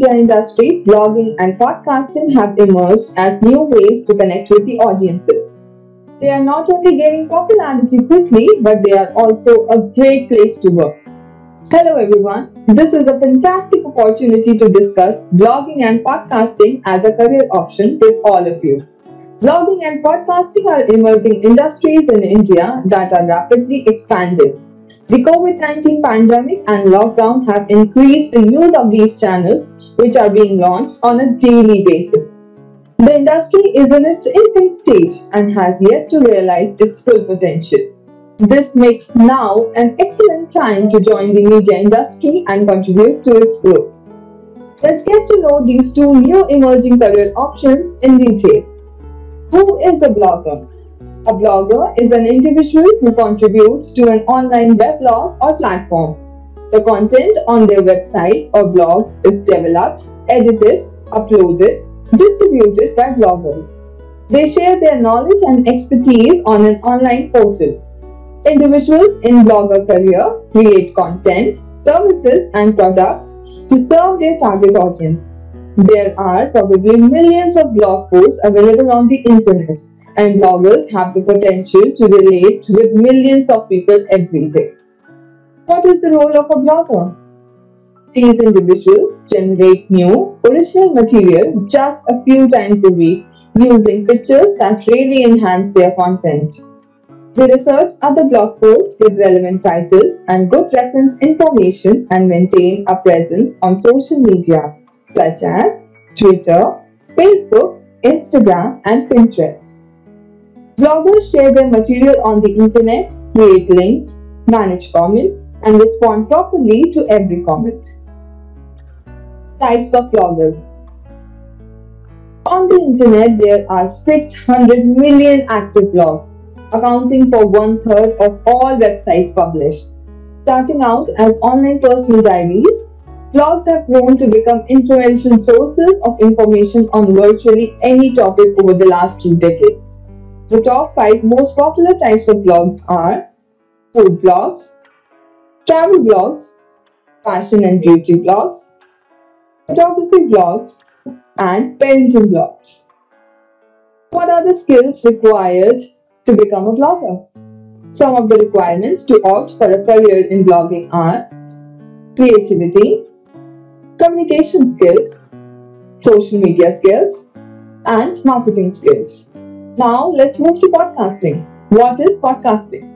media industry, blogging and podcasting have emerged as new ways to connect with the audiences. They are not only gaining popularity quickly, but they are also a great place to work. Hello everyone, this is a fantastic opportunity to discuss blogging and podcasting as a career option with all of you. Blogging and podcasting are emerging industries in India that are rapidly expanding. The COVID 19 pandemic and lockdown have increased the use of these channels, which are being launched on a daily basis. The industry is in its infant stage and has yet to realize its full potential. This makes now an excellent time to join the media industry and contribute to its growth. Let's get to know these two new emerging career options in detail. Who is the blogger? A blogger is an individual who contributes to an online weblog or platform. The content on their websites or blogs is developed, edited, uploaded, distributed by bloggers. They share their knowledge and expertise on an online portal. Individuals in blogger career create content, services and products to serve their target audience. There are probably millions of blog posts available on the internet and bloggers have the potential to relate with millions of people every day. What is the role of a blogger? These individuals generate new, original material just a few times a week using pictures that really enhance their content. They research other blog posts with relevant titles and good reference information and maintain a presence on social media such as Twitter, Facebook, Instagram, and Pinterest. Bloggers share their material on the internet, create links, manage comments, and respond properly to every comment. Types of bloggers On the internet, there are 600 million active blogs, accounting for one third of all websites published. Starting out as online personal diaries, blogs have grown to become influential sources of information on virtually any topic over the last two decades. The top 5 most popular types of blogs are food blogs, travel blogs, fashion and beauty blogs, photography blogs, and parenting blogs. What are the skills required to become a blogger? Some of the requirements to opt for a career in blogging are creativity, communication skills, social media skills, and marketing skills. Now let's move to podcasting. What is podcasting?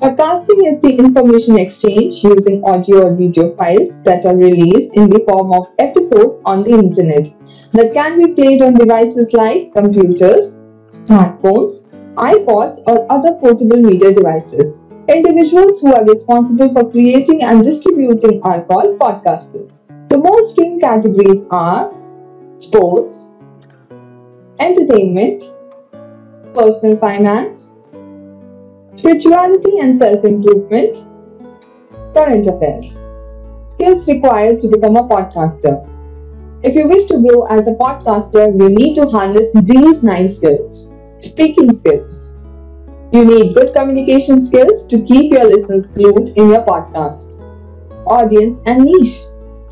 Podcasting is the information exchange using audio or video files that are released in the form of episodes on the internet that can be played on devices like computers, smartphones, iPods, or other portable media devices. Individuals who are responsible for creating and distributing are called podcasters. The most streamed categories are sports, entertainment, personal finance, spirituality and self improvement, current affairs. Skills required to become a podcaster. If you wish to grow as a podcaster, you need to harness these nine skills. Speaking skills. You need good communication skills to keep your listeners glued in your podcast. Audience and niche.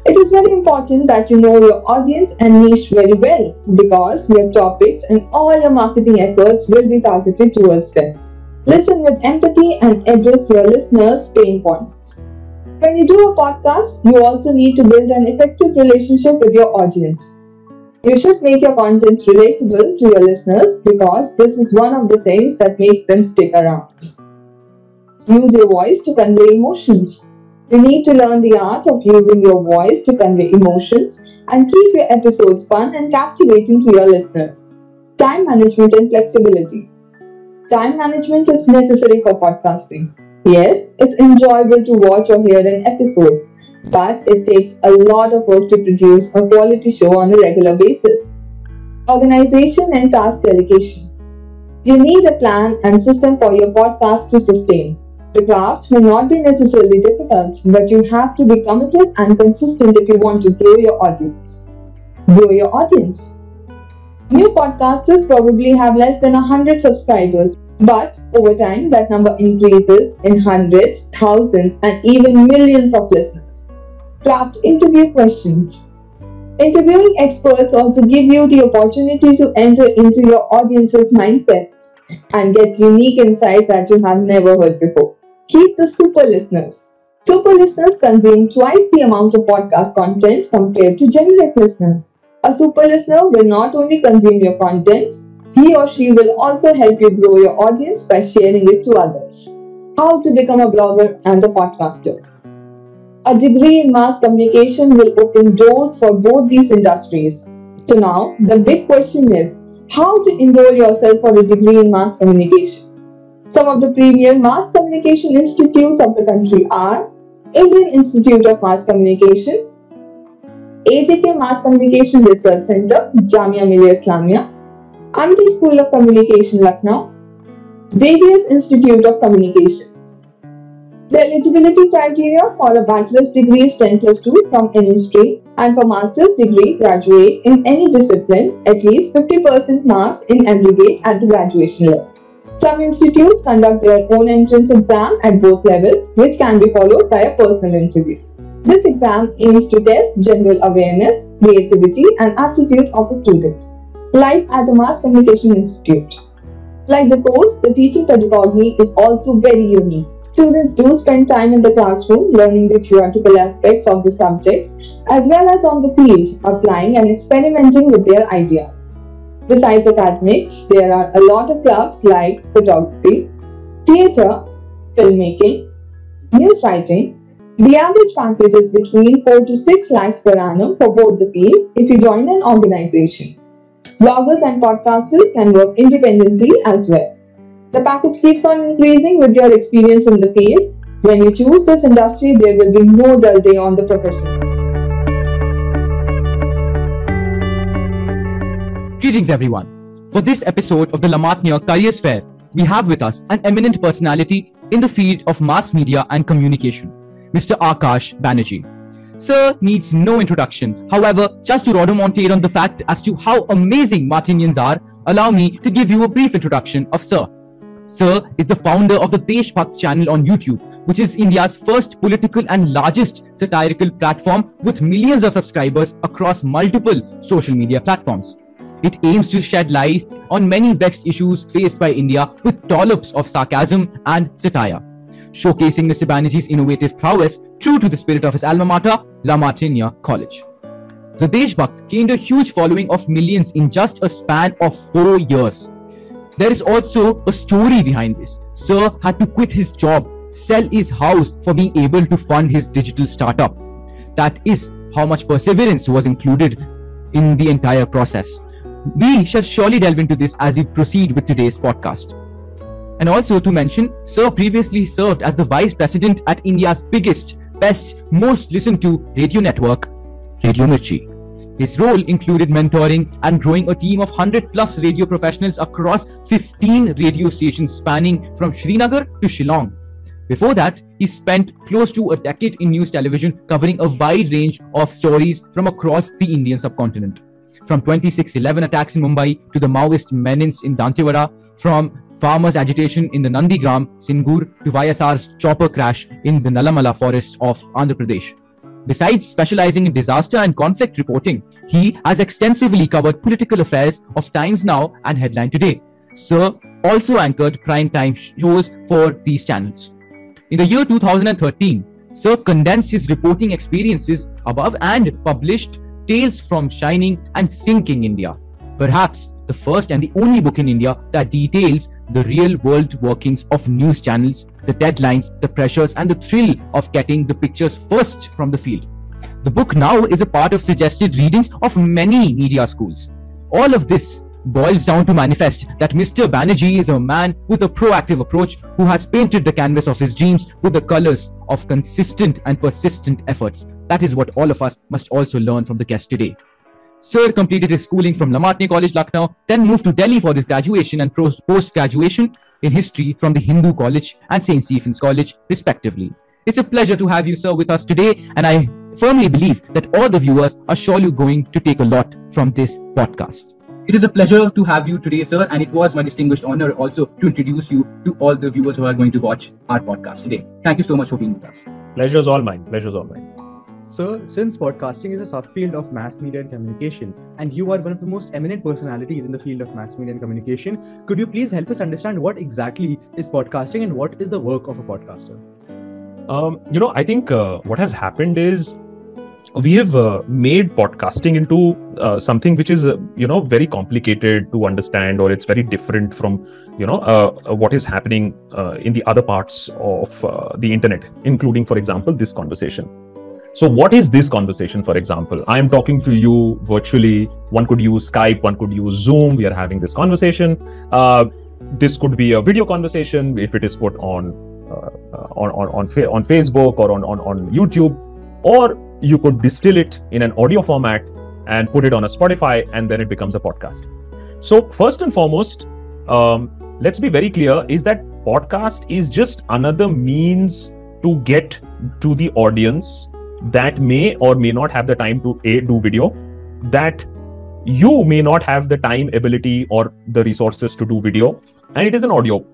It is very important that you know your audience and niche very well because your topics and all your marketing efforts will be targeted towards them. Listen with empathy and address your listeners' pain points. When you do a podcast, you also need to build an effective relationship with your audience. You should make your content relatable to your listeners because this is one of the things that make them stick around. Use your voice to convey emotions. You need to learn the art of using your voice to convey emotions and keep your episodes fun and captivating to your listeners. Time management and flexibility. Time management is necessary for podcasting. Yes, it's enjoyable to watch or hear an episode, but it takes a lot of work to produce a quality show on a regular basis. Organization and task delegation. You need a plan and system for your podcast to sustain. The craft may not be necessarily difficult, but you have to be committed and consistent if you want to grow your audience. Grow your audience. New podcasters probably have less than 100 subscribers, but over time that number increases in hundreds, thousands, and even millions of listeners. Craft interview questions. Interviewing experts also give you the opportunity to enter into your audience's mindset and get unique insights that you have never heard before. Keep the super listeners. Super listeners consume twice the amount of podcast content compared to generic listeners. A super listener will not only consume your content, he or she will also help you grow your audience by sharing it to others. How to become a blogger and a podcaster. A degree in mass communication will open doors for both these industries. So now, the big question is how to enroll yourself for a degree in mass communication. Some of the premier mass communication institutes of the country are Indian Institute of Mass Communication, AJK Mass Communication Research Center, Jamia Millia Islamia, Amity School of Communication, Lucknow, Xavier's Institute of Communications. The eligibility criteria for a bachelor's degree is 10 plus 2 from any stream and for master's degree graduate in any discipline at least 50% marks in aggregate at the graduation level. Some institutes conduct their own entrance exam at both levels which can be followed by a personal interview. This exam aims to test general awareness, creativity and aptitude of a student. Life at the Mass Communication Institute. Like the course, the teaching pedagogy is also very unique. Students do spend time in the classroom learning the theoretical aspects of the subjects as well as on the field, applying and experimenting with their ideas. Besides academics, there are a lot of clubs like photography, theatre, filmmaking, news writing. The average package is between 4 to 6 lakhs per annum for both the fields if you join an organization. Bloggers and podcasters can work independently as well. The package keeps on increasing with your experience in the field. When you choose this industry, there will be no dull day on the profession. Greetings, everyone. For this episode of the La Martiniere Careers Fair, we have with us an eminent personality in the field of mass media and communication, Mr. Akash Banerjee. Sir needs no introduction. However, just to rodomontate on the fact as to how amazing Martinians are, allow me to give you a brief introduction of Sir. Sir is the founder of the Deshbhakt channel on YouTube, which is India's first political and largest satirical platform with millions of subscribers across multiple social media platforms. It aims to shed light on many vexed issues faced by India with dollops of sarcasm and satire, showcasing Mr. Banerjee's innovative prowess true to the spirit of his alma mater, La Martiniere College. The Deshbhakt gained a huge following of millions in just a span of four years. There is also a story behind this. Sir had to quit his job, sell his house for being able to fund his digital startup. That is how much perseverance was included in the entire process. We shall surely delve into this as we proceed with today's podcast. And also to mention, Sir previously served as the Vice President at India's biggest, best, most listened to radio network, Radio Mirchi. His role included mentoring and growing a team of 100 plus radio professionals across 15 radio stations spanning from Srinagar to Shillong. Before that, he spent close to a decade in news television covering a wide range of stories from across the Indian subcontinent. From 2611 attacks in Mumbai to the Maoist menace in Dantewada, from farmers' agitation in the Nandigram, Singur to YSR's chopper crash in the Nallamala forests of Andhra Pradesh. Besides specializing in disaster and conflict reporting, he has extensively covered political affairs of Times Now and Headline Today. Sir also anchored prime time shows for these channels. In the year 2013, Sir condensed his reporting experiences above and published Tales from Shining and Sinking India, perhaps the first and the only book in India that details the real world workings of news channels, the deadlines, the pressures, and the thrill of getting the pictures first from the field. The book now is a part of suggested readings of many media schools. All of this boils down to manifest that Mr. Banerjee is a man with a proactive approach who has painted the canvas of his dreams with the colors of consistent and persistent efforts. That is what all of us must also learn from the guest today. Sir completed his schooling from La Martiniere College, Lucknow, then moved to Delhi for his graduation and post graduation in history from the Hindu College and St. Stephen's College, respectively. It's a pleasure to have you, sir, with us today, and I firmly believe that all the viewers are surely going to take a lot from this podcast. It is a pleasure to have you today, sir, and it was my distinguished honor also to introduce you to all the viewers who are going to watch our podcast today. Thank you so much for being with us. Pleasure's all mine. Pleasure's all mine. Sir, since podcasting is a subfield of mass media and communication, and you are one of the most eminent personalities in the field of mass media and communication, could you please help us understand what exactly is podcasting and what is the work of a podcaster? Um, you know, I think uh, what has happened is we have uh, made podcasting into uh, something which is uh, you know very complicated to understand or it's very different from you know uh, uh, what is happening in the other parts of the internet including for example this conversation so what is this conversation for example? I am talking to you virtually. One could use skype one could use zoom. We are having this conversation. This could be a video conversation if it is put on uh, on on on, fa- on Facebook or on, on on YouTube, or you could distill it in an audio format and put it on a Spotify, and then it becomes a podcast. So first and foremost, um, let's be very clear: is that podcast is just another means to get to the audience that may or may not have the time to a do video that you may not have the time ability or the resources to do video and it is an audio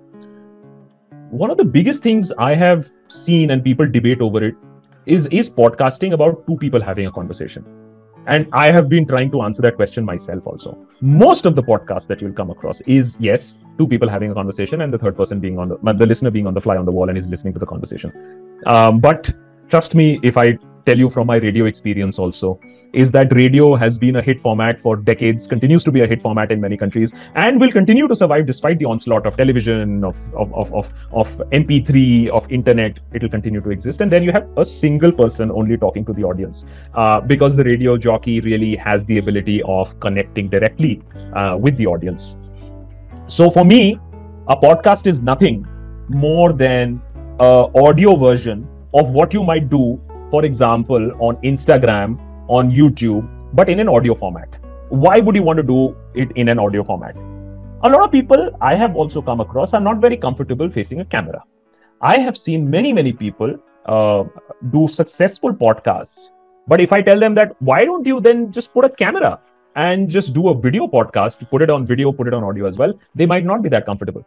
one of the biggest things I have seen and people debate over it is is podcasting about two people having a conversation. And I have been trying to answer that question myself also. Most of the podcasts that you'll come across is yes, two people having a conversation and the third person being on the the listener being on the fly on the wall and is listening to the conversation. Um, but trust me, if I tell you from my radio experience also, is that radio has been a hit format for decades, continues to be a hit format in many countries, and will continue to survive despite the onslaught of television, of of of of, of MP3, of internet. It will continue to exist, and then you have a single person only talking to the audience, uh, because the radio jockey really has the ability of connecting directly uh, with the audience. So for me, a podcast is nothing more than a audio version of what you might do, for example, on Instagram on YouTube, but in an audio format. Why would you want to do it in an audio format? A lot of people I have also come across are not very comfortable facing a camera. I have seen many, many people uh, do successful podcasts. But if I tell them that, why don't you then just put a camera and just do a video podcast, put it on video, put it on audio as well, they might not be that comfortable.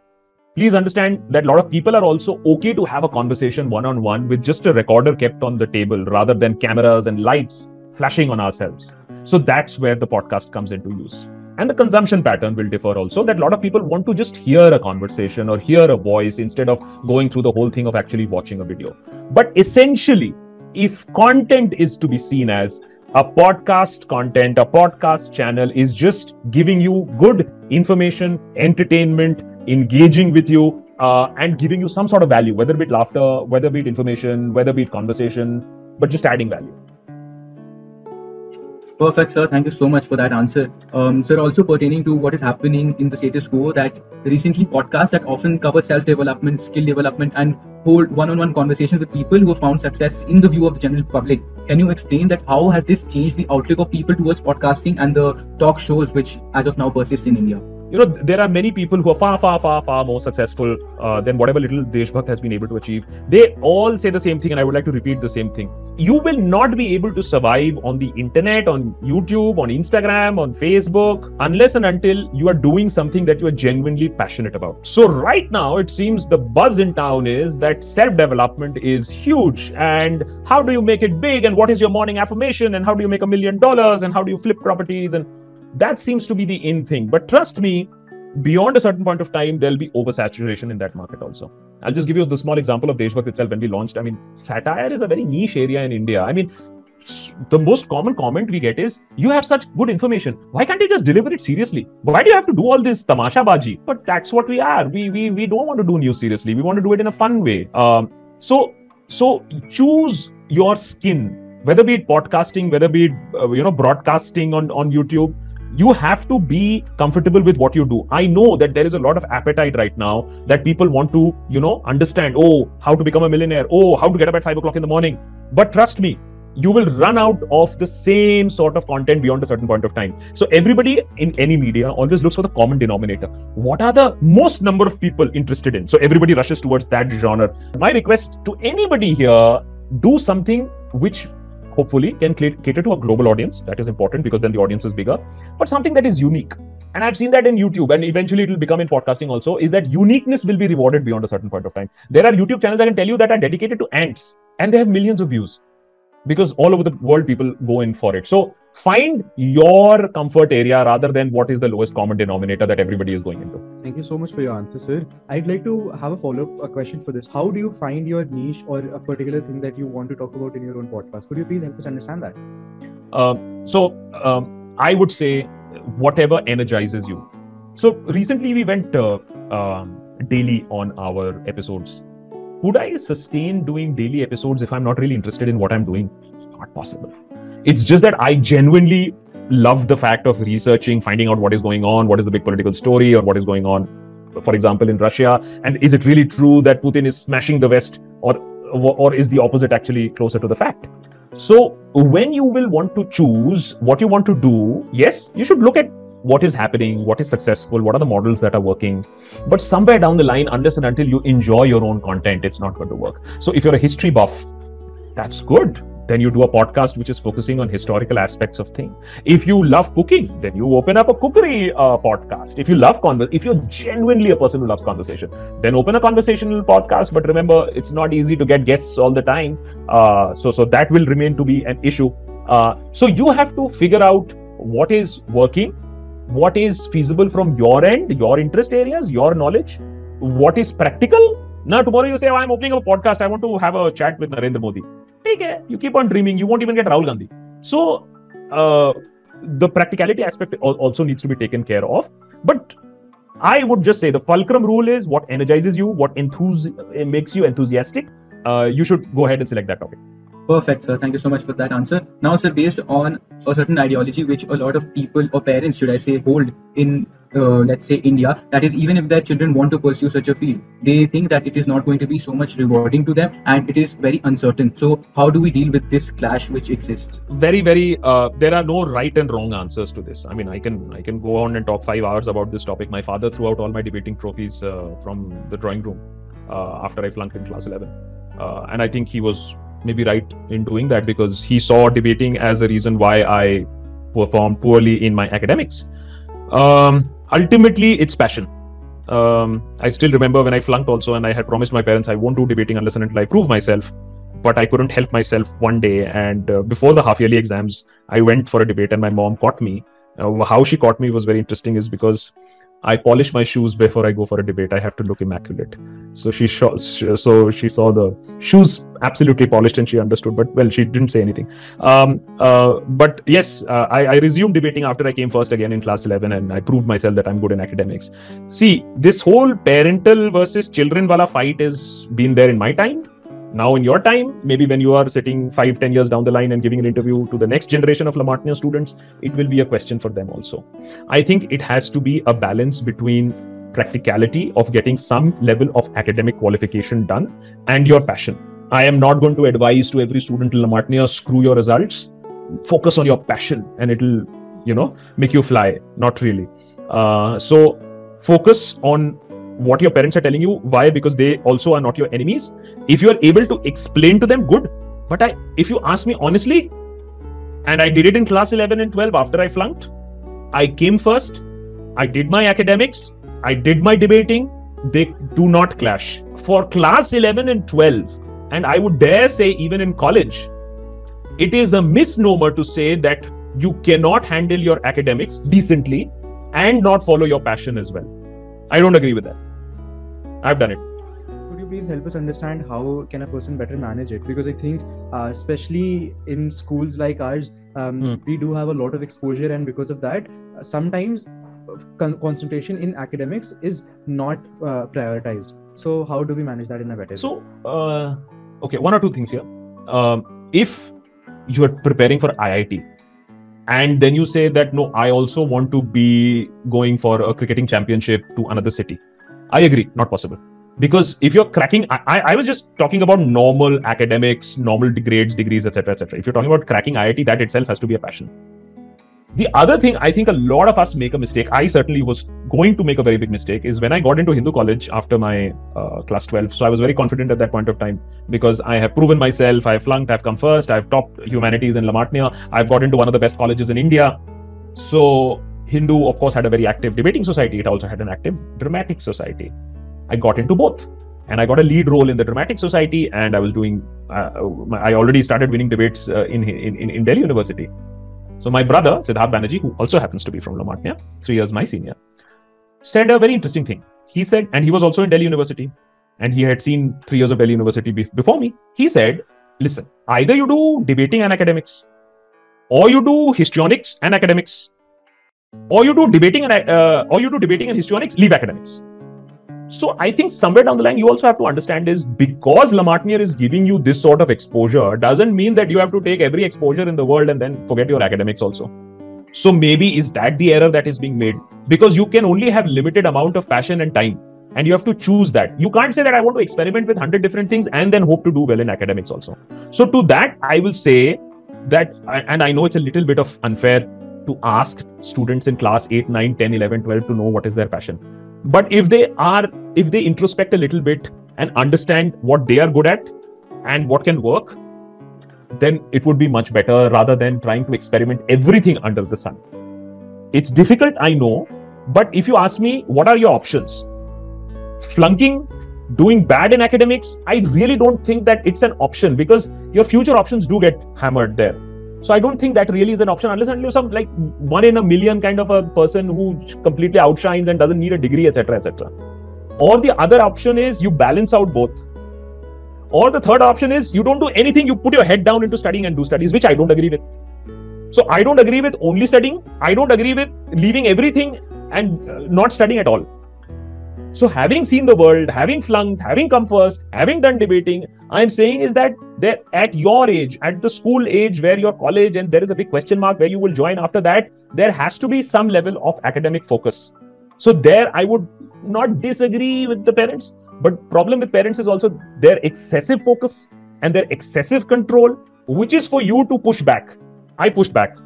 Please understand that a lot of people are also okay to have a conversation one on one with just a recorder kept on the table rather than cameras and lights flashing on ourselves. So that's where the podcast comes into use. And the consumption pattern will differ also that a lot of people want to just hear a conversation or hear a voice instead of going through the whole thing of actually watching a video. But essentially, if content is to be seen as a podcast content, a podcast channel is just giving you good information, entertainment, engaging with you, uh, and giving you some sort of value, whether it be laughter, whether it be information, whether it be conversation, but just adding value. Perfect, sir. Thank you so much for that answer. Um, sir, also pertaining to what is happening in the status quo, that recently podcasts that often cover self-development, skill development, and hold one-on-one conversations with people who have found success in the view of the general public. Can you explain that how has this changed the outlook of people towards podcasting and the talk shows which, as of now, persist in India? You know, there are many people who are far, far, far, far more successful uh, than whatever little Deshbhakt has been able to achieve. They all say the same thing, and I would like to repeat the same thing. You will not be able to survive on the internet, on YouTube, on Instagram, on Facebook, unless and until you are doing something that you are genuinely passionate about. So, right now, it seems the buzz in town is that self development is huge. And how do you make it big? And what is your morning affirmation? And how do you make a million dollars? And how do you flip properties? And that seems to be the in thing. But trust me, beyond a certain point of time, there'll be oversaturation in that market also. I'll just give you the small example of Deshbhakt itself when we launched. I mean, satire is a very niche area in India. I mean, the most common comment we get is, you have such good information. Why can't you just deliver it seriously? Why do you have to do all this tamasha baji? But that's what we are. We, we, we don't want to do news seriously. We want to do it in a fun way. Um, so, so choose your skin, whether be it podcasting, whether be it, uh, you know, broadcasting on, on YouTube, you have to be comfortable with what you do. I know that there is a lot of appetite right now that people want to you know understand oh how to become a millionaire oh how to get up at five o'clock in the morning. But trust me you will run out of the same sort of content beyond a certain point of time. So everybody in any media always looks for the common denominator. What are the most number of people interested in? So everybody rushes towards that genre. My request to anybody here do something which hopefully can cater to a global audience. That is important because then the audience is bigger, but something that is unique. And I've seen that in YouTube, and eventually it will become in podcasting also. Is that uniqueness will be rewarded beyond a certain point of time? There are YouTube channels I can tell you that are dedicated to ants, and they have millions of views. because all over the world people go in for it. So find your comfort area rather than what is the lowest common denominator that everybody is going into. Thank you so much for your answer, sir. I'd like to have a follow up question for this. How do you find your niche or a particular thing that you want to talk about in your own podcast? Could you please help us understand that? Um, so um, I would say whatever energizes you. So recently we went uh, um, daily on our episodes. Would I sustain doing daily episodes if I'm not really interested in what I'm doing? Not possible. It's just that I genuinely love the fact of researching, finding out what is going on, what is the big political story, or what is going on, for example, in Russia. And is it really true that Putin is smashing the West, or or is the opposite actually closer to the fact? So when you will want to choose what you want to do, yes, you should look at what is happening, what is successful, what are the models that are working. But somewhere down the line, unless and until you enjoy your own content, it's not going to work. So if you're a history buff, that's good then you do a podcast which is focusing on historical aspects of things if you love cooking then you open up a cookery uh, podcast. If you love conver- if you're genuinely a person who loves conversation then open a conversational podcast. But remember it's not easy to get guests all the time. Uh, so so that will remain to be an issue. Uh, so you have to figure out what is working what is feasible from your end your interest areas your knowledge. What is practical? Now tomorrow you say oh, i'm opening a podcast. I want to have a chat with narendra modi you keep on dreaming. You won't even get Rahul Gandhi. So uh, the practicality aspect also needs to be taken care of. But I would just say the fulcrum rule is what energizes you, what enthusi- makes you enthusiastic. Uh, you should go ahead and select that topic. Perfect, sir. Thank you so much for that answer. Now, sir, based on a certain ideology which a lot of people or parents, should I say, hold in, uh, let's say, India, that is, even if their children want to pursue such a field, they think that it is not going to be so much rewarding to them and it is very uncertain. So, how do we deal with this clash which exists? Very, very. Uh, there are no right and wrong answers to this. I mean, I can I can go on and talk five hours about this topic. My father threw out all my debating trophies uh, from the drawing room uh, after I flunked in class 11, uh, and I think he was maybe right in doing that because he saw debating as a reason why I performed poorly in my academics. Um, ultimately, it's passion. Um, I still remember when I flunked also, and I had promised my parents I won't do debating unless and until I prove myself. But I couldn't help myself one day, and uh, before the half yearly exams, I went for a debate, and my mom caught me. Uh, how she caught me was very interesting, is because I polish my shoes before I go for a debate. I have to look immaculate. So she saw, so she saw the shoes absolutely polished, and she understood. But well, she didn't say anything. Um, uh, but yes, uh, I, I, resumed debating after I came first again in class 11, and I proved myself that I'm good in academics. See, this whole parental versus children wala fight has been there in my time now in your time maybe when you are sitting five ten years down the line and giving an interview to the next generation of la students it will be a question for them also. I think it has to be a balance between practicality of getting some level of academic qualification done and your passion. I am not going to advise to every student in la screw your results. Focus on your passion and it'll you know make you fly. Not really. Uh, so focus on what your parents are telling you why? Because they also are not your enemies. If you are able to explain to them good. But i if you ask me honestly and i did it in class 11 and 12 after i flunked i came first i did my academics i did my debating they do not clash. For class 11 and 12 and i would dare say even in college it is a misnomer to say that you cannot handle your academics decently and not follow your passion as well. I don't agree with that I've done it. Could you please help us understand how can a person better manage it? Because I think, uh, especially in schools like ours, um, mm. we do have a lot of exposure, and because of that, uh, sometimes con- concentration in academics is not uh, prioritized. So, how do we manage that in a better? Way? So, uh, okay, one or two things here. Um, if you are preparing for IIT, and then you say that no, I also want to be going for a cricketing championship to another city I agree, not possible. Because if you're cracking, I, I was just talking about normal academics, normal grades, degrees, etc., etc. If you're talking about cracking IIT, that itself has to be a passion. The other thing I think a lot of us make a mistake. I certainly was going to make a very big mistake. Is when I got into Hindu college after my uh, class 12. So I was very confident at that point of time because I have proven myself. I've flunked. I've come first. I've topped humanities in La Martiniere. I've got into one of the best colleges in India. So Hindu, of course, had a very active debating society. It also had an active dramatic society. I got into both. and I got a lead role in the Dramatic Society, and I was doing. Uh, I already started winning debates uh, in, in in Delhi University. So my brother Siddharth Banerjee, who also happens to be from La Martiniere, three years my senior, said a very interesting thing. He said, and he was also in Delhi University, and he had seen three years of Delhi University before me. He said, "Listen, either you do debating and academics, or you do histrionics and academics, or you do debating and uh, or you do debating and histrionics, leave academics." So I think somewhere down the line, you also have to understand is because La Martiniere is giving you this sort of exposure doesn't mean that you have to take every exposure in the world and then forget your academics also. So maybe is that the error that is being made? Because you can only have limited amount of passion and time. And you have to choose that. You can't say that I want to experiment with 100 different things and then hope to do well in academics also. So to that, I will say that, and I know it's a little bit of unfair to ask students in class 8, 9, 10, 11, 12 to know what is their passion. But if they are if they introspect a little bit and understand what they are good at and what can work then it would be much better rather than trying to experiment everything under the sun. It's difficult i know but if you ask me what are your options? Flunking doing bad in academics i really don't think that it's an option because your future options do get hammered there so I don't think that really is an option unless unless some like one in a million kind of a person who completely outshines and doesn't need a degree, etc., etc. Or the other option is you balance out both. Or the third option is you don't do anything, you put your head down into studying and do studies, which I don't agree with. So I don't agree with only studying. I don't agree with leaving everything and uh, not studying at all. So, having seen the world, having flunked, having come first, having done debating, I'm saying is that there, at your age, at the school age where you're college, and there is a big question mark where you will join after that, there has to be some level of academic focus. So, there I would not disagree with the parents, but problem with parents is also their excessive focus and their excessive control, which is for you to push back. I push back,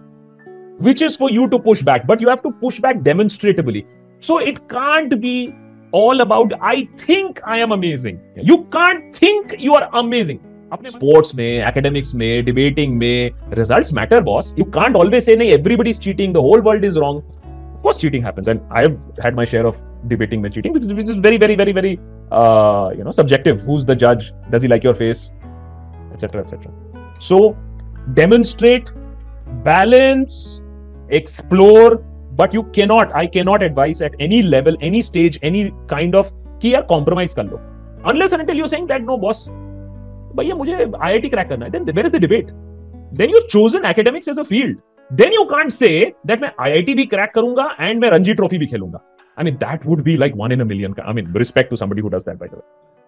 which is for you to push back, but you have to push back demonstratively. So, it can't be all about I think I am amazing. You can't think you are amazing. Sports में, academics में, debating में, results matter, boss. You can't always say, "No, everybody's cheating. The whole world is wrong." Of course, cheating happens, and I've had my share of debating with cheating, which is very, very, very, very, uh, you know, subjective. Who's the judge? Does he like your face, etc., etc. So, demonstrate, balance, explore, but you cannot I cannot advice at any level any stage any kind of कि यार compromise कर लो unless and you saying that no boss भैया मुझे IIT crack करना है then where is the debate then you chosen academics as a field then you can't say that मैं IIT भी क्रैक करूंगा एंड मैं रणजी ट्रॉफी भी खेलूंगा I mean, that would be like one in a million. I mean, respect to somebody who does that, by the way.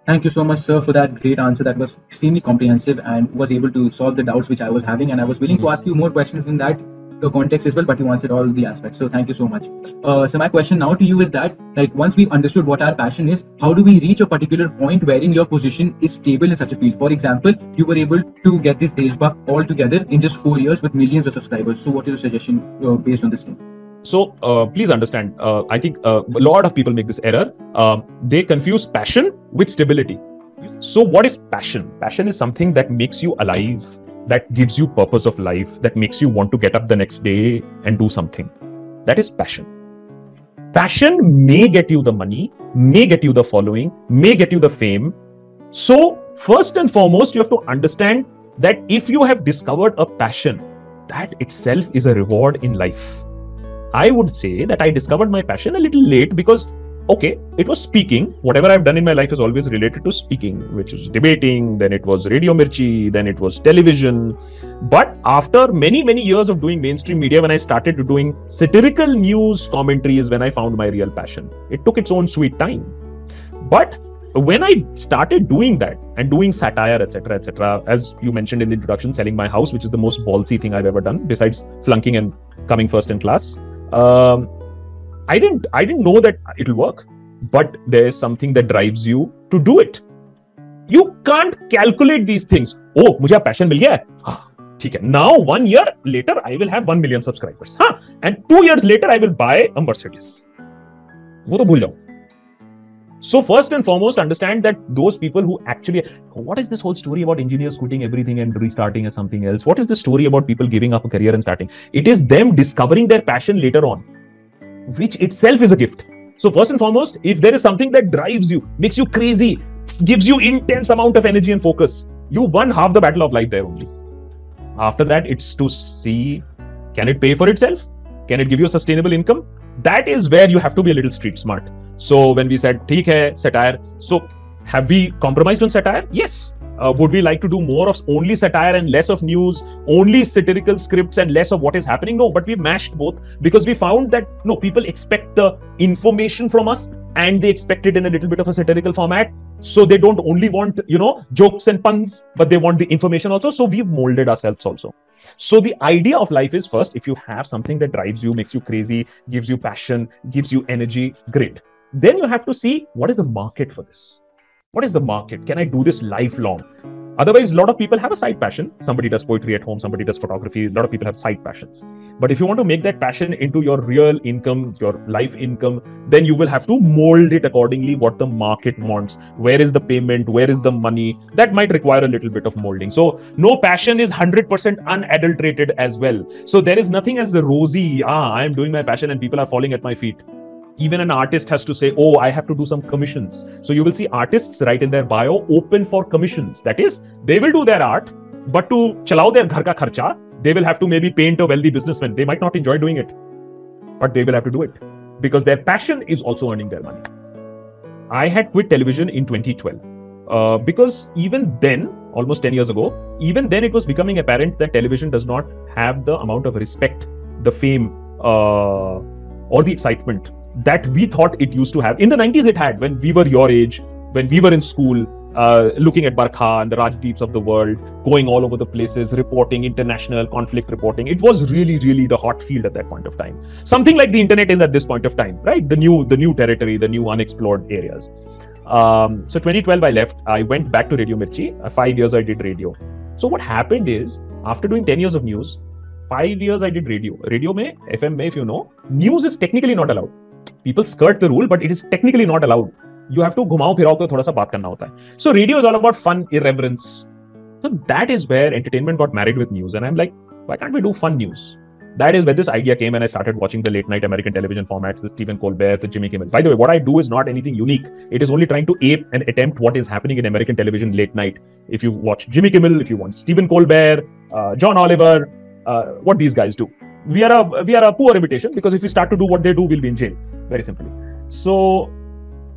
Thank you so much, sir, for that great answer. That was extremely comprehensive and was able to solve the doubts which I was having. And I was willing mm-hmm. to ask you more questions in that the context as well, but you answered all the aspects. So thank you so much. Uh, so my question now to you is that, like, once we've understood what our passion is, how do we reach a particular point wherein your position is stable in such a field? For example, you were able to get this Deshbhakt all together in just four years with millions of subscribers. So what is your suggestion uh, based on this thing? So uh, please understand, uh, I think uh, a lot of people make this error. Uh, they confuse passion with stability. So what is passion? Passion is something that makes you alive that gives you purpose of life, that makes you want to get up the next day and do something. That is passion. Passion may get you the money, may get you the following, may get you the fame. So, first and foremost, you have to understand that if you have discovered a passion, that itself is a reward in life. I would say that I discovered my passion a little late because okay, it was speaking. Whatever I've done in my life is always related to speaking, which is debating, then it was Radio Mirchi, then it was television. But after many, many years of doing mainstream media, when I started doing satirical news commentaries, when I found my real passion. It took its own sweet time. But when I started doing that and doing satire, etc., etc., as you mentioned in the introduction, selling my house, which is the most ballsy thing I've ever done, besides flunking and coming first in class. Um, I didn't I didn't know that it'll work, but there is something that drives you to do it. You can't calculate these things. Oh, मुझे passion मिल गया है ठीक है now one year later I will have one million subscribers हाँ and two years later I will buy a Mercedes वो तो भूल जाओ So first and foremost, understand that those people who actually, what is this whole story about engineers quitting everything and restarting as something else? What is the story about people giving up a career and starting? It is them discovering their passion later on which itself is a gift. So, first and foremost, if there is something that drives you, makes you crazy, gives you intense amount of energy and focus. You won half the battle of life there only. After that, it's to see can it pay for itself? Can it give you a sustainable income? That is where you have to be a little street smart. So when we said, theek hai, satire. So have we compromised on satire? Yes. Uh, would we like to do more of only satire and less of news, only satirical scripts and less of what is happening? No, but we mashed both because we found that no, people expect the information from us and they expect it in a little bit of a satirical format. So they don't only want, you know, jokes and puns, but they want the information also. So we've molded ourselves also. So the idea of life is first, if you have something that drives you, makes you crazy, gives you passion, gives you energy, great. Then you have to see what is the market for this what is the market? Can I do this lifelong? Otherwise, a lot of people have a side passion. Somebody does poetry at home, somebody does photography. A lot of people have side passions. But if you want to make that passion into your real income, your life income, then you will have to mold it accordingly what the market wants. Where is the payment? Where is the money? That might require a little bit of molding. So, no passion is 100% unadulterated as well. So, there is nothing as the rosy, ah, I am doing my passion and people are falling at my feet even an artist has to say, Oh, I have to do some commissions. So you will see artists write in their bio open for commissions. That is, they will do their art, but to chalao their ghar ka kharcha, they will have to maybe paint a wealthy businessman. They might not enjoy doing it, but they will have to do it because their passion is also earning their money. I had quit television in 2012 uh, because even then, almost 10 years ago, even then it was becoming apparent that television does not have the amount of respect, the fame, uh, or the excitement that we thought it used to have. In the 90s, it had when we were your age, when we were in school, uh, looking at Barkha and the Rajdeeps of the world, going all over the places, reporting international conflict reporting. It was really, really the hot field at that point of time. Something like the internet is at this point of time, right? The new, the new territory, the new unexplored areas. Um, so 2012, I left. I went back to Radio Mirchi. Uh, five years I did radio. So what happened is, after doing 10 years of news, five years I did radio. Radio may FM may, if you know, news is technically not allowed people skirt the rule, but it is technically not allowed. You have to घुमाओ फिराओ के थोड़ा सा बात करना होता है. So radio is all about fun, irreverence. So that is where entertainment got married with news, and I'm like, why can't we do fun news? That is where this idea came, and I started watching the late night American television formats, the Stephen Colbert, the Jimmy Kimmel. By the way, what I do is not anything unique. It is only trying to ape and attempt what is happening in American television late night. If you watch Jimmy Kimmel, if you want Stephen Colbert, uh, John Oliver, uh, what these guys do, we are a we are a poor imitation because if we start to do what they do, we'll be in jail very simply. So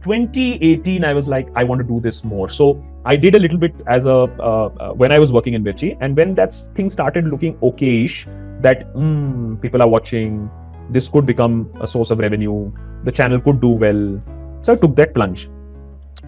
2018, I was like, I want to do this more. So I did a little bit as a uh, uh, when I was working in Mirchi, and when that thing started looking okayish, that mm, people are watching, this could become a source of revenue. The channel could do well. So I took that plunge.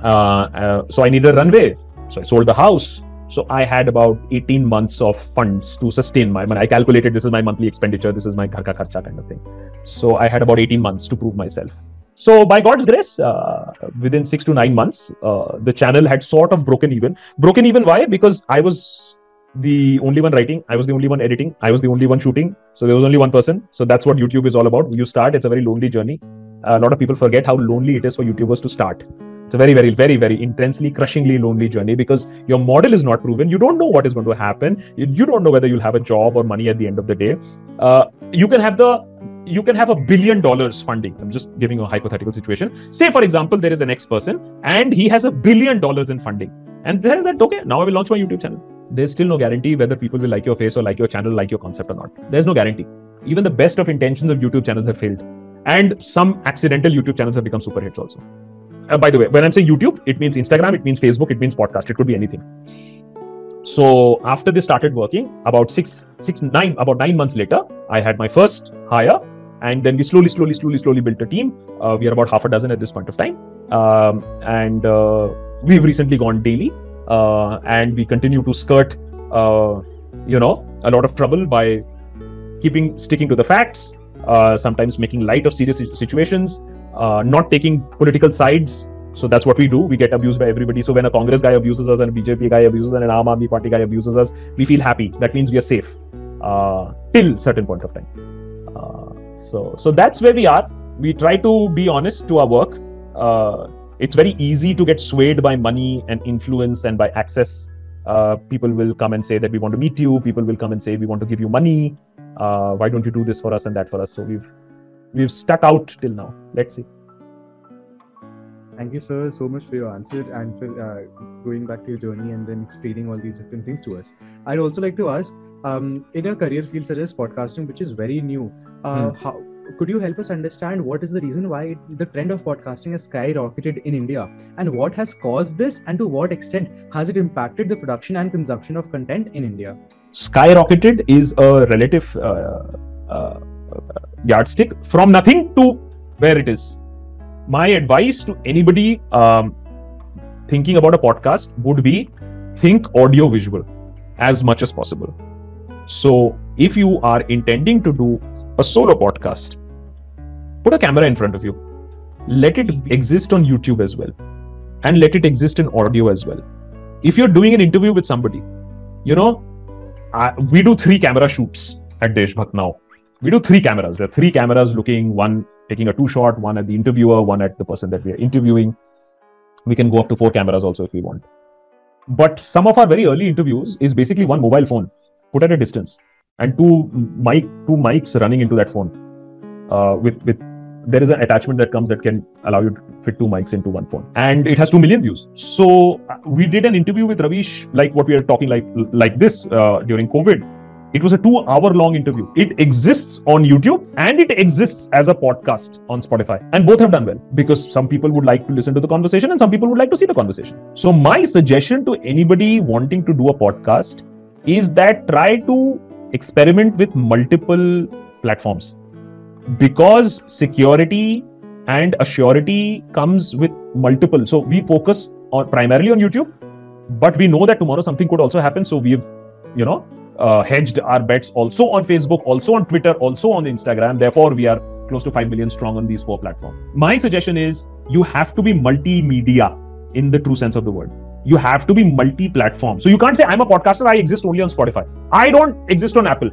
Uh, uh so I needed a runway. So I sold the house. So I had about 18 months of funds to sustain my money. I calculated this is my monthly expenditure, this is my ghar ka kharcha kind of thing. So I had about 18 months to prove myself. So by God's grace, uh, within six to nine months, uh, the channel had sort of broken even. Broken even why? Because I was the only one writing, I was the only one editing, I was the only one shooting. So there was only one person. So that's what YouTube is all about. You start, it's a very lonely journey. A lot of people forget how lonely it is for YouTubers to start. It's a very, very, very, very intensely, crushingly lonely journey because your model is not proven. You don't know what is going to happen. You don't know whether you'll have a job or money at the end of the day. Uh, you can have the you can have a billion dollars funding. I'm just giving a hypothetical situation. Say, for example, there is an X person and he has a billion dollars in funding. And then that, okay, now I will launch my YouTube channel. There's still no guarantee whether people will like your face or like your channel, like your concept or not. There's no guarantee. Even the best of intentions of YouTube channels have failed. And some accidental YouTube channels have become super hits also. Uh, by the way, when I'm saying YouTube, it means Instagram, it means Facebook, it means podcast, it could be anything. So after this started working, about six, six, nine, about nine months later, I had my first hire, and then we slowly, slowly, slowly, slowly built a team. Uh, we are about half a dozen at this point of time, um, and uh, we've recently gone daily, uh, and we continue to skirt, uh, you know, a lot of trouble by keeping sticking to the facts, uh, sometimes making light of serious situations, uh, not taking political sides. So that's what we do. We get abused by everybody. So when a Congress guy abuses us and a BJP guy abuses us and an Aam Aadmi Party guy abuses us, we feel happy. That means we are safe uh, till certain point of time. Uh, so so that's where we are. We try to be honest to our work. Uh, it's very easy to get swayed by money and influence and by access. Uh, people will come and say that we want to meet you. People will come and say we want to give you money. Uh, why don't you do this for us and that for us? So we've we've stuck out till now. Let's see. Thank you, sir, so much for your answer and for uh, going back to your journey and then explaining all these different things to us. I'd also like to ask, um, in a career field such as podcasting, which is very new, uh, Hmm. how could you help us understand what is the reason why the trend of podcasting has skyrocketed in India, and what has caused this, and to what extent has it impacted the production and consumption of content in India? skyrocketed is a relative uh, uh, yardstick from nothing to where it is. My advice to anybody um, thinking about a podcast would be think audio visual as much as possible. So, if you are intending to do a solo podcast, put a camera in front of you, let it exist on YouTube as well, and let it exist in audio as well. If you're doing an interview with somebody, you know, I, we do three camera shoots at Deshbhakt now. We do three cameras. There are three cameras looking, one taking a two shot, one at the interviewer, one at the person that we are interviewing. We can go up to four cameras also if we want. But some of our very early interviews is basically one mobile phone put at a distance and two mic two mics running into that phone. Uh, with with there is an attachment that comes that can allow you to fit two mics into one phone, and it has two million views. So uh, we did an interview with Ravish, like what we are talking like like this uh, during COVID. It was a two hour long interview. It exists on YouTube and it exists as a podcast on Spotify. And both have done well because some people would like to listen to the conversation and some people would like to see the conversation. So, my suggestion to anybody wanting to do a podcast is that try to experiment with multiple platforms because security and assurity comes with multiple. So, we focus on primarily on YouTube, but we know that tomorrow something could also happen. So, we've, you know, uh, hedged our bets also on Facebook, also on Twitter, also on Instagram. Therefore, we are close to 5 million strong on these four platforms. My suggestion is you have to be multimedia in the true sense of the word. You have to be multi platform. So you can't say, I'm a podcaster, I exist only on Spotify. I don't exist on Apple.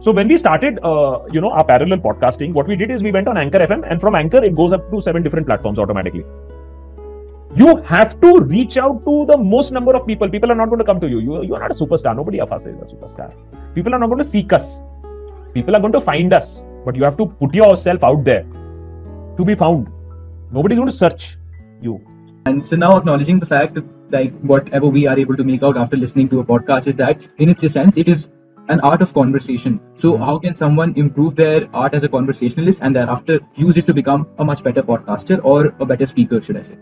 So when we started, uh, you know, our parallel podcasting, what we did is we went on Anchor FM, and from Anchor it goes up to seven different platforms automatically. You have to reach out to the most number of people. People are not going to come to you. You, you are not a superstar. Nobody of us is a superstar. People are not going to seek us. People are going to find us. But you have to put yourself out there to be found. Nobody's going to search you. And so now acknowledging the fact that like whatever we are able to make out after listening to a podcast is that in its essence it is an art of conversation. So hmm. how can someone improve their art as a conversationalist and thereafter use it to become a much better podcaster or a better speaker, should I say?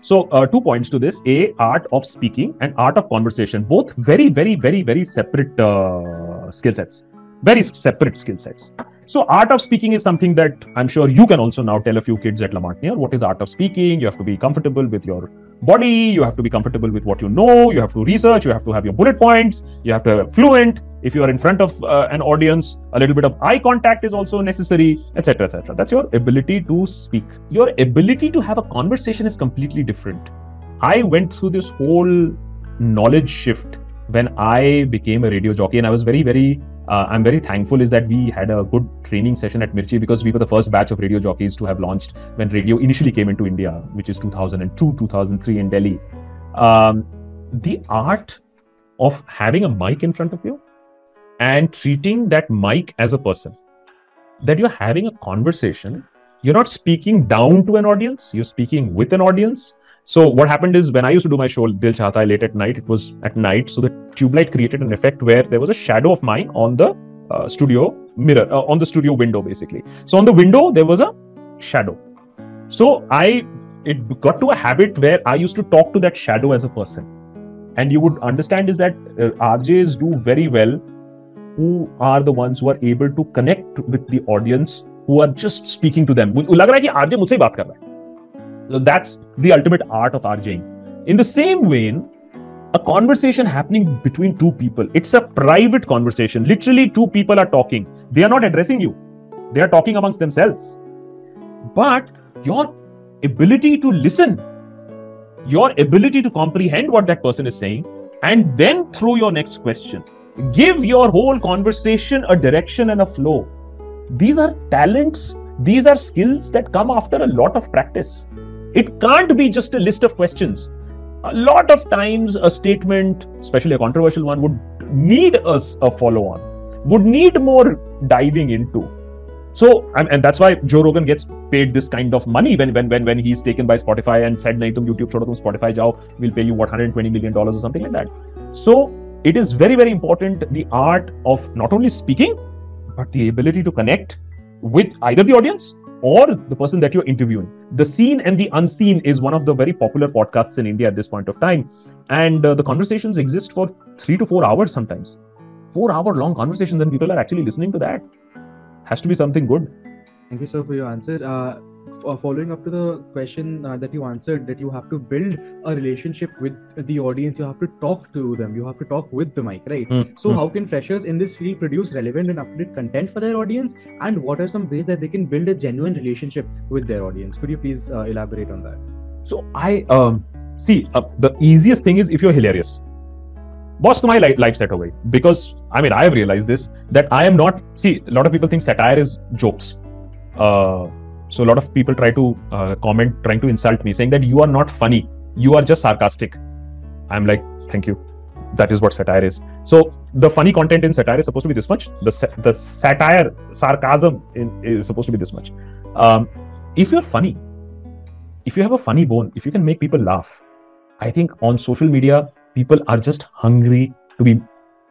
So, uh, two points to this: a art of speaking and art of conversation. Both very, very, very, very separate uh, skill sets. Very separate skill sets. So, art of speaking is something that I'm sure you can also now tell a few kids at La Martiniere. What is art of speaking? You have to be comfortable with your body. You have to be comfortable with what you know. You have to research. You have to have your bullet points. You have to have fluent. If you are in front of uh, an audience, a little bit of eye contact is also necessary, etc., etc. That's your ability to speak. Your ability to have a conversation is completely different. I went through this whole knowledge shift when I became a radio jockey, and I was very, very uh, I'm very thankful is that we had a good training session at Mirchi because we were the first batch of radio jockeys to have launched when radio initially came into India, which is 2002, 2003 in Delhi. Um, the art of having a mic in front of you and treating that mic as a person, that you're having a conversation, you're not speaking down to an audience, you're speaking with an audience. So what happened is when I used to do my show Dil Chahta Hai late at night, it was at night. So the tube light created an effect where there was a shadow of mine on the uh, studio mirror, uh, on the studio window basically. So on the window there was a shadow. So I it got to a habit where I used to talk to that shadow as a person. And you would understand is that uh, RJs do very well who are the ones who are able to connect with the audience who are just speaking to them. लग रहा है कि RJ मुझसे ही बात कर रहा है. so that's the ultimate art of RJing. In the same vein, a conversation happening between two people. It's a private conversation. Literally, two people are talking. They are not addressing you. They are talking amongst themselves. But your ability to listen, your ability to comprehend what that person is saying, and then throw your next question, give your whole conversation a direction and a flow. These are talents, these are skills that come after a lot of practice. It can't be just a list of questions. A lot of times, a statement, especially a controversial one, would need a, a follow on, would need more diving into. So, and, and, that's why Joe Rogan gets paid this kind of money when when when, when he's taken by Spotify and said, "Nahi tum YouTube chodo tum Spotify jao, we'll pay you what 120 million dollars or something like that." So, it is very very important the art of not only speaking, but the ability to connect with either the audience or the person that you're interviewing. The seen and the unseen is one of the very popular podcasts in India at this point of time. And uh, the conversations exist for three to four hours sometimes. Four hour long conversations, and people are actually listening to that. Has to be something good. Thank you, sir, for your answer. Uh, following up to the question uh, that you answered that you have to build a relationship with the audience you have to talk to them you have to talk with the mic right Mm, so mm. how can freshers in this field produce relevant and up-to-date content for their audience and what are some ways that they can build a genuine relationship with their audience could you please uh, elaborate on that So I um see uh, the easiest thing is if you're hilarious. Boss to my life, life set away because I mean I have realized this that I am not see a lot of people think satire is jokes. Uh, so a lot of people try to uh, comment trying to insult me saying that you are not funny. You are just sarcastic. I'm like thank you. That is what satire is. So the funny content in satire is supposed to be this much. The sa- the satire sarcasm in, is supposed to be this much. Um, if you're funny if you have a funny bone if you can make people laugh i think on social media people are just hungry to be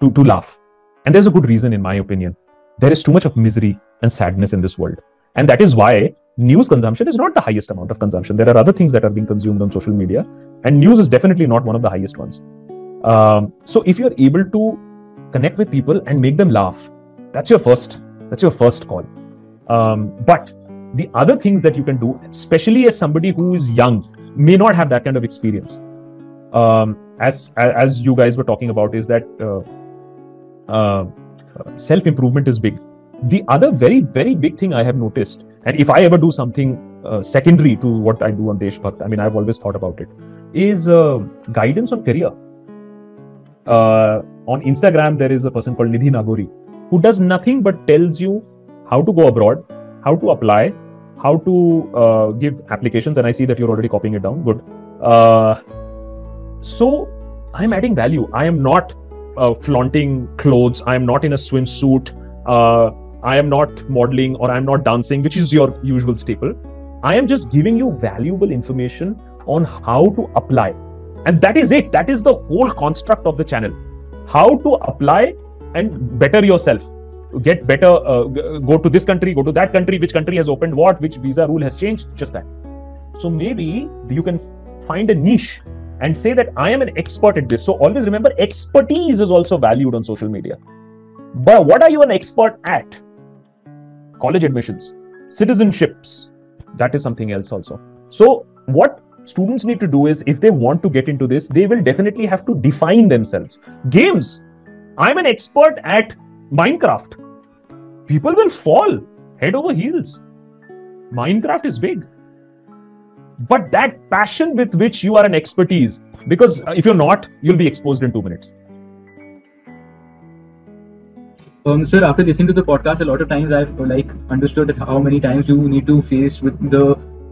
to, to laugh. And there's a good reason in my opinion. There is too much of misery and sadness in this world. And that is why news consumption is not the highest amount of consumption. There are other things that are being consumed on social media and news is definitely not one of the highest ones. Um, so if you're able to connect with people and make them laugh that's your first that's your first call. Um, but the other things that you can do especially as somebody who is young may not have that kind of experience. Um, as as you guys were talking about is that uh, uh, self improvement is big. The other very very big thing i have noticed and if i ever do something uh, secondary to what i do on deshbhakt i mean i've always thought about it is uh, guidance on career. Uh, on instagram there is a person called nidhi nagori who does nothing but tells you how to go abroad how to apply how to uh, give applications and i see that you're already copying it down. Good. Uh, so i'm adding value. I am not uh, flaunting clothes. I am not in a swimsuit I am not modeling or I'm not dancing, which is your usual staple. I am just giving you valuable information on how to apply. And that is it. That is the whole construct of the channel. How to apply and better yourself. Get better, uh, go to this country, go to that country, which country has opened what, which visa rule has changed, just that. So maybe you can find a niche and say that I am an expert at this. So always remember, expertise is also valued on social media. But what are you an expert at? College admissions, citizenships. That is something else also. So, what students need to do is if they want to get into this, they will definitely have to define themselves. Games. I'm an expert at Minecraft. People will fall head over heels. Minecraft is big. But that passion with which you are an expertise, because if you're not, you'll be exposed in two minutes. Um, sir, after listening to the podcast, a lot of times I've like understood how many times you need to face with the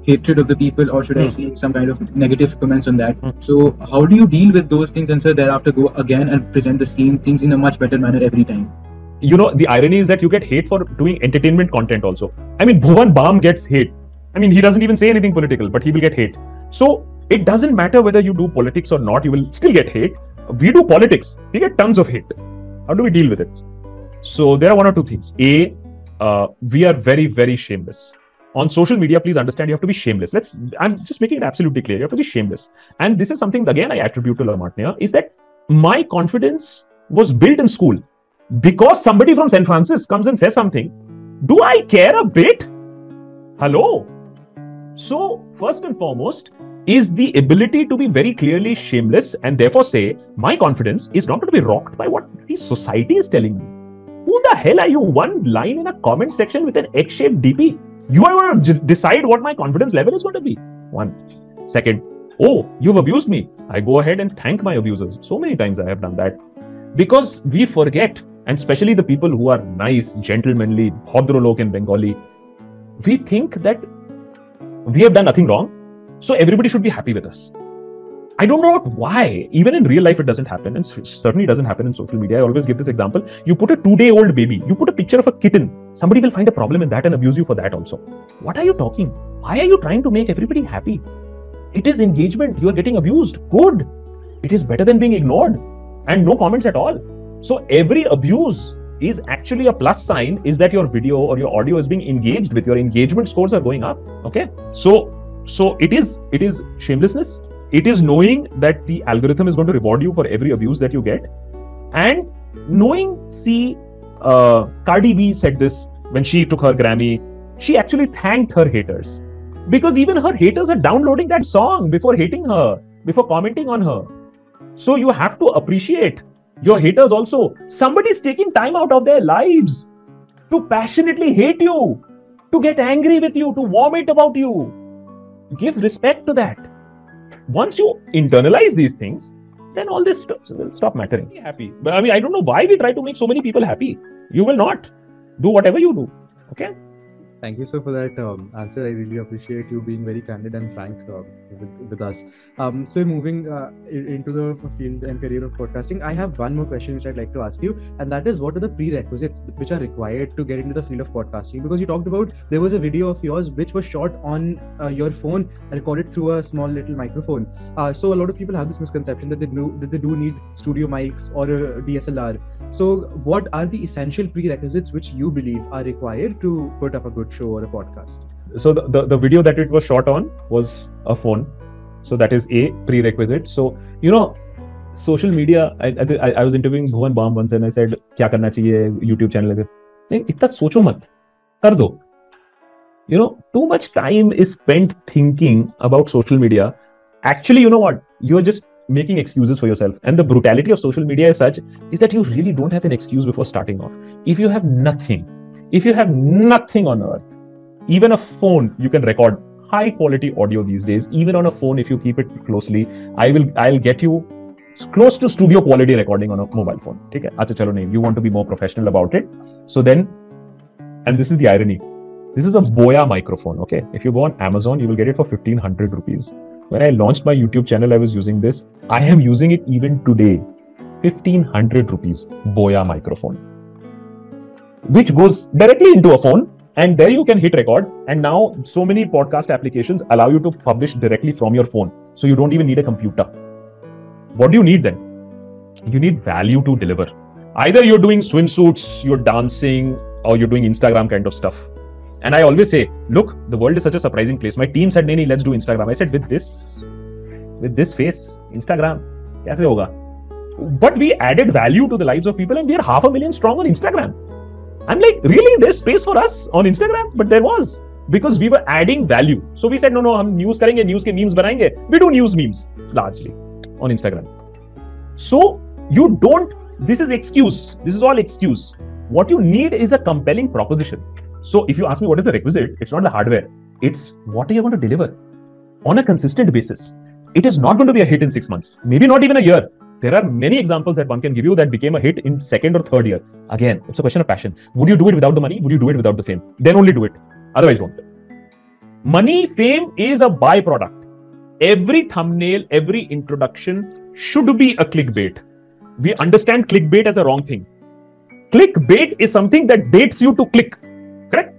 hatred of the people, or should I Hmm. say some kind of negative comments on that. Hmm. So, how do you deal with those things, and sir, thereafter go again and present the same things in a much better manner every time? you know the irony is that you get hate for doing entertainment content also i mean bhuvan bam gets hate i mean he doesn't even say anything political but he will get hate so it doesn't matter whether you do politics or not you will still get hate we do politics we get tons of hate how do we deal with it so there are one or two things a uh, we are very very shameless on social media please understand you have to be shameless let's i'm just making it absolutely clear you have to be shameless and this is something again i attribute to La Martiniere is that my confidence was built in school because somebody from San Francisco comes and says something, do I care a bit? Hello? So, first and foremost, is the ability to be very clearly shameless and therefore say, my confidence is not going to be rocked by what the society is telling me. Who the hell are you? One line in a comment section with an X shaped DP. You are going to decide what my confidence level is going to be. One. Second, oh, you've abused me. I go ahead and thank my abusers. So many times I have done that because we forget and especially the people who are nice gentlemanly bhadralok in bengali we think that we have done nothing wrong so everybody should be happy with us I don't know why. Even in real life, it doesn't happen, and certainly doesn't happen in social media. I always give this example. You put a two-day-old baby, you put a picture of a kitten. Somebody will find a problem in that and abuse you for that also. What are you talking? Why are you trying to make everybody happy? It is engagement. You are getting abused. Good. It is better than being ignored and no comments at all. So every abuse is actually a plus sign. Is that your video or your audio is being engaged with? Your engagement scores are going up. Okay. So so it is it is shamelessness it is knowing that the algorithm is going to reward you for every abuse that you get. And knowing, see, uh, Cardi B said this when she took her Grammy. She actually thanked her haters because even her haters are downloading that song before hating her, before commenting on her. So you have to appreciate your haters also. Somebody's taking time out of their lives to passionately hate you, to get angry with you, to vomit about you. Give respect to that once you internalize these things, then all this stuff will stop mattering. Be happy. But I mean, I don't know why we try to make so many people happy. You will not do whatever you do. Okay. Thank you, sir, for that um, answer. I really appreciate you being very candid and frank uh, with, with us. Um, so, moving uh, into the field and career of podcasting, I have one more question which I'd like to ask you, and that is what are the prerequisites which are required to get into the field of podcasting? Because you talked about there was a video of yours which was shot on uh, your phone, recorded through a small little microphone. Uh, so, a lot of people have this misconception that they do that they do need studio mics or a DSLR. So, what are the essential prerequisites which you believe are required to put up a good show or a podcast? So the, the, the video that it was shot on was a phone. So that is a prerequisite. So you know, social media. I I, I was interviewing Bhuvan Bam once and I said, "Kya karna chahiye YouTube channel पे?" नहीं इतना सोचो मत, कर दो. You know, too much time is spent thinking about social media. Actually, you know what? You're just making excuses for yourself. And the brutality of social media is such is that you really don't have an excuse before starting off. If you have nothing, if you have nothing on earth, even a phone, you can record high quality audio these days. Even on a phone, if you keep it closely, I will I'll get you close to studio quality recording on a mobile phone. Okay, Acha chalo nahi. You want to be more professional about it. So then, and this is the irony. This is a Boya microphone. Okay, if you go on Amazon, you will get it for 1500 rupees. When I launched my YouTube channel, I was using this. I am using it even today. 1500 rupees Boya microphone which goes directly into a phone and there you can hit record. And now so many podcast applications allow you to publish directly from your phone. So you don't even need a computer. What do you need then? You need value to deliver. Either you're doing swimsuits you're dancing or you're doing instagram kind of stuff. And i always say look the world is such a surprising place. My team said nani let's do instagram. I said with this with this face instagram kaise hoga? But we added value to the lives of people and we are half a million strong on instagram I'm like, really? There's space for us on Instagram? But there was because we were adding value. So we said, no, no, हम news करेंगे, news के memes बनाएंगे. We do news memes largely on Instagram. So you don't. This is excuse. This is all excuse. What you need is a compelling proposition. So if you ask me what is the requisite, it's not the hardware. It's what are you going to deliver on a consistent basis. It is not going to be a hit in six months. Maybe not even a year there are many examples that one can give you that became a hit in second or third year. Again, it's a question of passion. Would you do it without the money? Would you do it without the fame? Then only do it. Otherwise, don't. Money, fame is a byproduct. Every thumbnail, every introduction should be a clickbait. We understand clickbait as a wrong thing. Clickbait is something that baits you to click. Correct?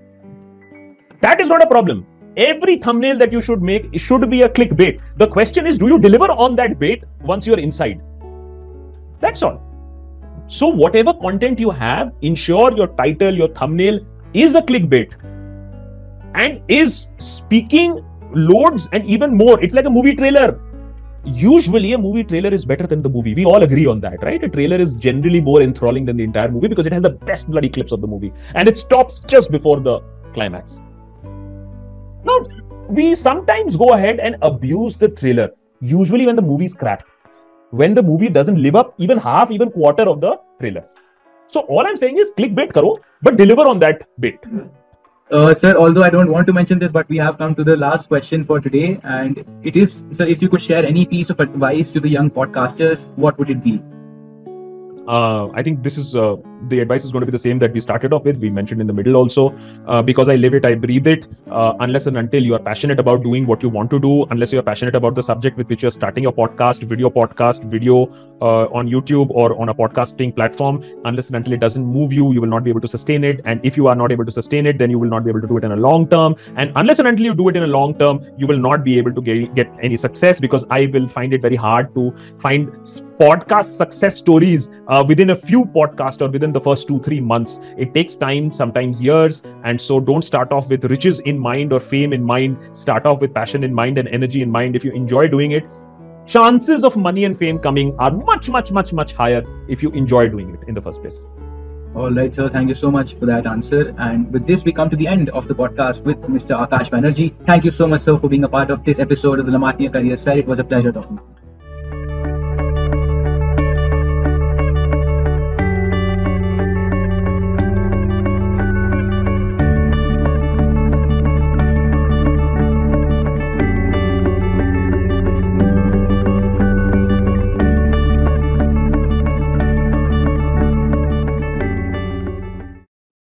That is not a problem. Every thumbnail that you should make should be a clickbait. The question is, do you deliver on that bait once you're inside? That's all. So, whatever content you have, ensure your title, your thumbnail is a clickbait and is speaking loads and even more. It's like a movie trailer. Usually, a movie trailer is better than the movie. We all agree on that, right? A trailer is generally more enthralling than the entire movie because it has the best bloody clips of the movie and it stops just before the climax. Now, we sometimes go ahead and abuse the trailer, usually when the movie's crap when the movie doesn't live up even half, even quarter of the trailer. So all I'm saying is clickbait karo, but deliver on that bit. Uh, sir, although I don't want to mention this, but we have come to the last question for today, and it is, sir, if you could share any piece of advice to the young podcasters, what would it be? Uh, I think this is uh, the advice is going to be the same that we started off with. We mentioned in the middle also, uh, because I live it, I breathe it. Uh, unless and until you are passionate about doing what you want to do, unless you are passionate about the subject with which you're starting your podcast, video podcast, video uh, on YouTube or on a podcasting platform, unless and until it doesn't move you, you will not be able to sustain it. And if you are not able to sustain it, then you will not be able to do it in a long term. And unless and until you do it in a long term, you will not be able to get, get any success because I will find it very hard to find podcast success stories uh, within a few podcasts or within the first two three months it takes time sometimes years and so don't start off with riches in mind or fame in mind start off with passion in mind and energy in mind if you enjoy doing it chances of money and fame coming are much much much much higher if you enjoy doing it in the first place all right, sir. Thank you so much for that answer. And with this, we come to the end of the podcast with Mr. Akash Banerjee. Thank you so much, sir, for being a part of this episode of the La Martiniere Careers Fair. It was a pleasure talking.